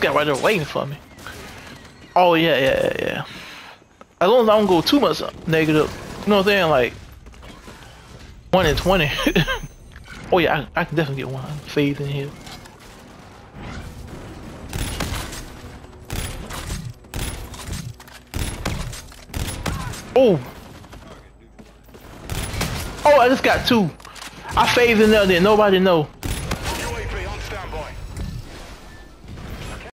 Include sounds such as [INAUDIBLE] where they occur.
Got right there waiting for me. Oh yeah, yeah, yeah, yeah. As long as I don't go too much negative, you know what I'm saying? Like one in twenty. [LAUGHS] oh yeah, I, I, can definitely get one. Phase in here. Oh. Oh, I just got two. I phased in there, then nobody know.